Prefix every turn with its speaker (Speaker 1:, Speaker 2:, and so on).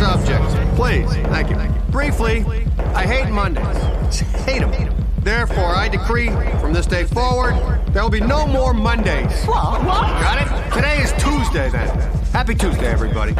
Speaker 1: subject. Please, thank you. Briefly, I hate Mondays. Hate them. Therefore, I decree from this day forward, there will be no more Mondays. What? Got it? Today is Tuesday, then. Happy Tuesday, everybody.